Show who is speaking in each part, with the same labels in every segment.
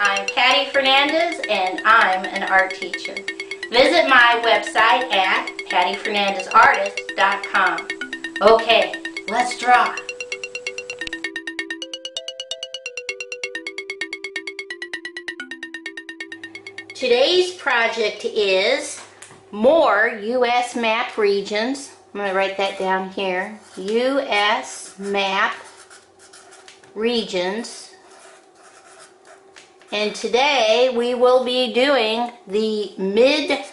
Speaker 1: I'm Patty Fernandez and I'm an art teacher. Visit my website at pattyfernandezartist.com. Okay, let's draw. Today's project is more U.S. map regions. I'm going to write that down here. U.S. map regions. And today we will be doing the Midwest.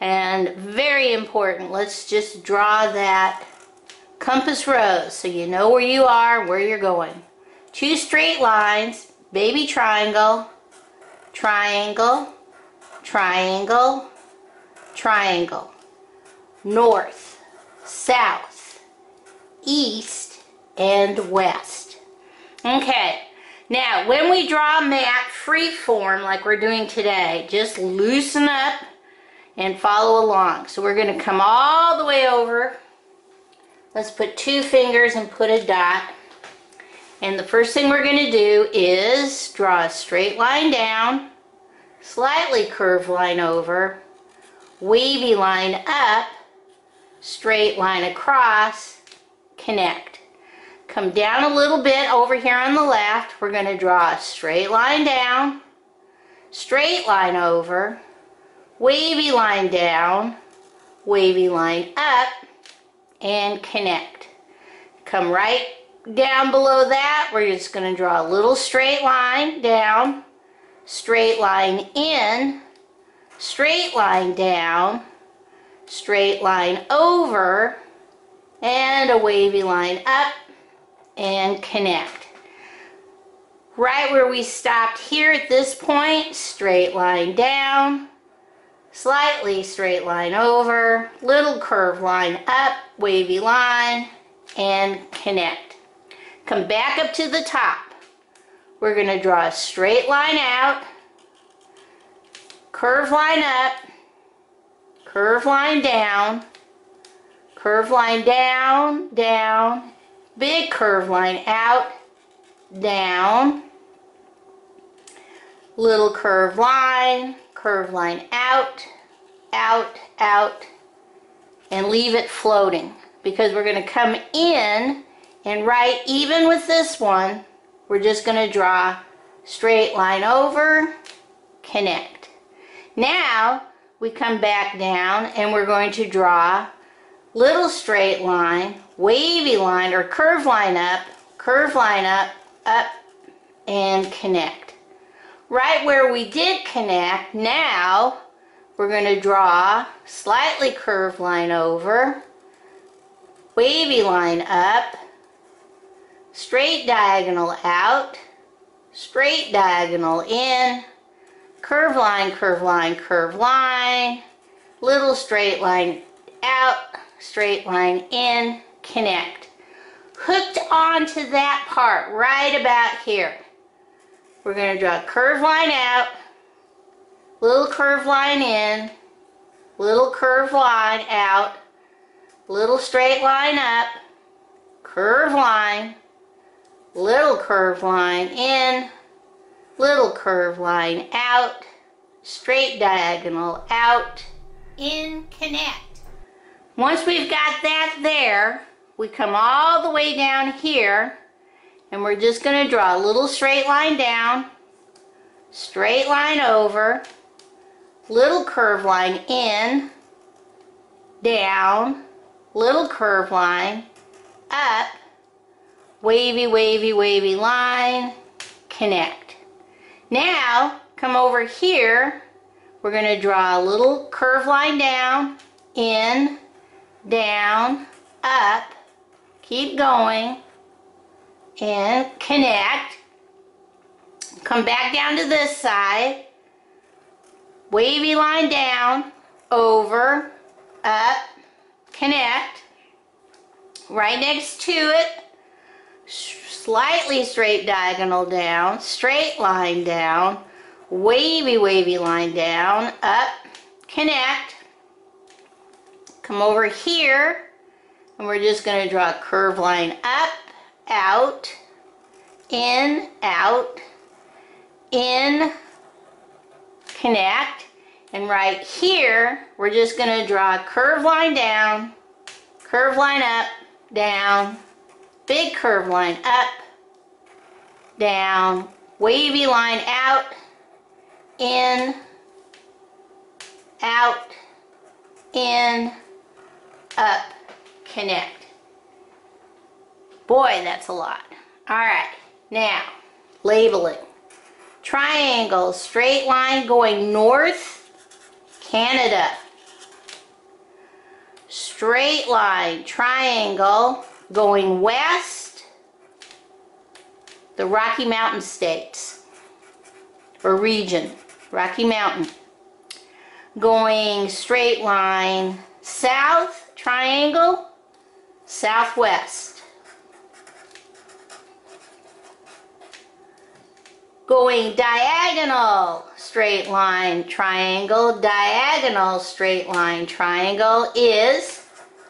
Speaker 1: And very important, let's just draw that compass rose so you know where you are, where you're going. Two straight lines, baby triangle, triangle, triangle, triangle. North, south, east, and west. Okay, now when we draw a map free form like we're doing today, just loosen up and follow along. So we're going to come all the way over. Let's put two fingers and put a dot. And the first thing we're going to do is draw a straight line down, slightly curved line over, wavy line up, straight line across, connect. Come down a little bit over here on the left. We're going to draw a straight line down, straight line over, wavy line down, wavy line up, and connect. Come right down below that, we're just going to draw a little straight line down, straight line in, straight line down, straight line over, and a wavy line up, and connect. Right where we stopped here at this point, straight line down, slightly straight line over, little curve line up, wavy line, and connect. Come back up to the top. We're going to draw a straight line out, curve line up, curve line down, curve line down, down, big curve line out, down, little curve line, curve line out, out, out, and leave it floating because we're going to come in and right even with this one, we're just going to draw straight line over, connect. Now we come back down and we're going to draw little straight line, wavy line or curve line up, curve line up, up, and connect. Right where we did connect, now we're going to draw slightly curved line over, wavy line up, straight diagonal out, straight diagonal in, curve line, curve line, curve line, little straight line out, straight line in, connect. Hooked onto that part right about here. We're going to draw a curve line out, little curve line in, little curve line out, little straight line up, curve line, little curve line in, little curve line out, straight diagonal out, in, connect. Once we've got that there, we come all the way down here and we're just going to draw a little straight line down, straight line over, little curve line in, down, little curve line, up, wavy, wavy, wavy line, connect. Now, come over here, we're going to draw a little curve line down, in, down, up, keep going, and connect. Come back down to this side, wavy line down, over, up, connect, right next to it, slightly straight diagonal down, straight line down, wavy, wavy line down, up, connect, come over here, and we're just going to draw a curve line up, out, in, out, in, connect. And right here, we're just going to draw a curved line down, curved line up, down, big curved line up, down, wavy line out, in, out, in, up, connect. Boy, that's a lot. All right, now, labeling. Triangle, straight line going north, Canada. Straight line, triangle, going west, the Rocky Mountain states, or region, Rocky Mountain. Going straight line, south, triangle, southwest. Going diagonal, straight line, triangle, diagonal, straight line, triangle is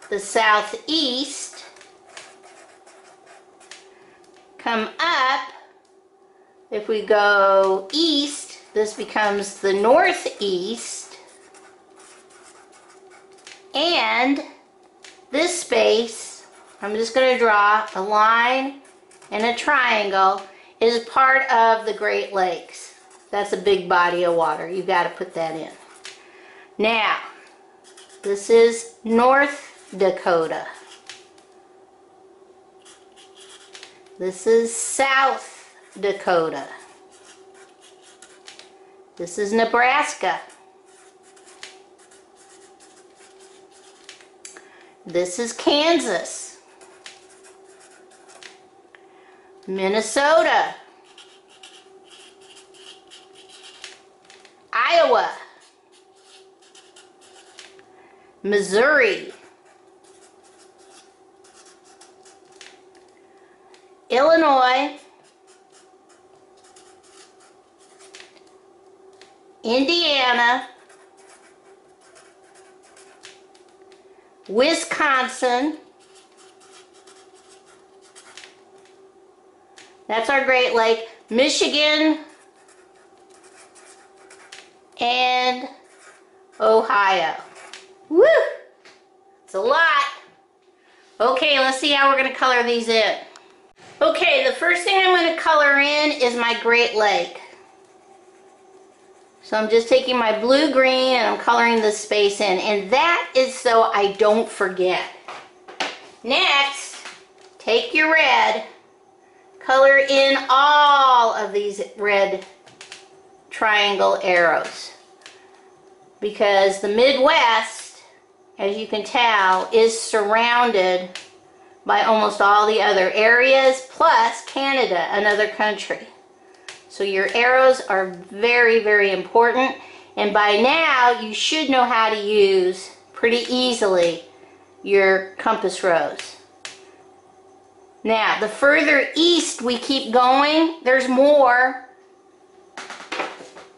Speaker 1: the southeast. Come up, if we go east, this becomes the northeast. And this space, I'm just going to draw a line and a triangle, is part of the Great Lakes. That's a big body of water. You've got to put that in. Now, this is North Dakota. This is South Dakota. This is Nebraska. This is Kansas. Minnesota. Iowa. Missouri. Illinois. Indiana. Wisconsin. That's our Great Lake. Michigan and Ohio. Woo! It's a lot. Okay, let's see how we're going to color these in. Okay, the first thing I'm going to color in is my Great Lake. So I'm just taking my blue green and I'm coloring the space in. And that is so I don't forget. Next, take your red, color in all of these red triangle arrows. Because the Midwest, as you can tell, is surrounded by almost all the other areas, plus Canada, another country. So your arrows are very, very important. And by now, you should know how to use pretty easily your compass rose. Now, the further east we keep going, there's more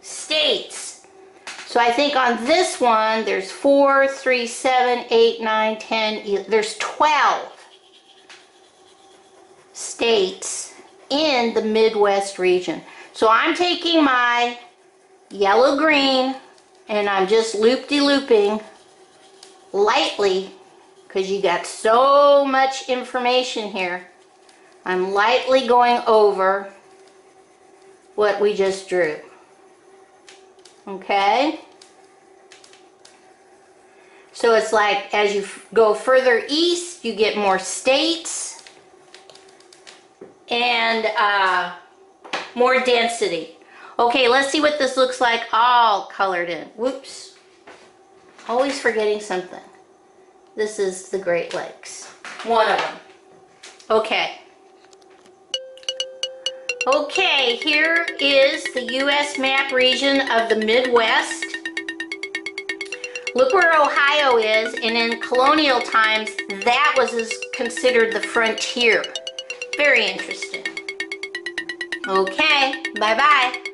Speaker 1: states. So I think on this one, there's 4, 3, 7, 8, 9, 10, there's 12 states in the Midwest region. So I'm taking my yellow green and I'm just loop-de-looping lightly because you got so much information here. I'm lightly going over what we just drew. Okay? So it's like as you go further east, you get more states and uh, more density. Okay, let's see what this looks like all colored in. Whoops. Always forgetting something. This is the Great Lakes. One of them. Okay. Okay, here is the U.S. map region of the Midwest. Look where Ohio is, and in colonial times, that was considered the frontier. Very interesting. Okay, bye-bye.